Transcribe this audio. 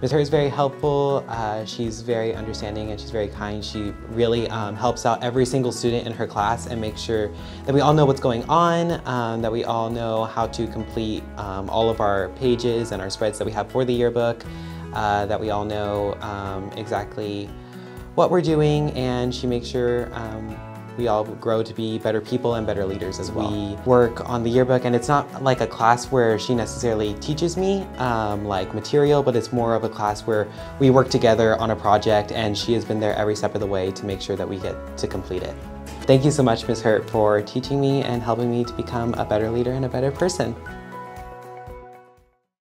Ms. Hert is very helpful, uh, she's very understanding and she's very kind. She really um, helps out every single student in her class and makes sure that we all know what's going on, um, that we all know how to complete um, all of our pages and our spreads that we have for the yearbook, uh, that we all know um, exactly what we're doing and she makes sure um, we all grow to be better people and better leaders as well. We work on the yearbook and it's not like a class where she necessarily teaches me um, like material, but it's more of a class where we work together on a project and she has been there every step of the way to make sure that we get to complete it. Thank you so much, Ms. Hert, for teaching me and helping me to become a better leader and a better person.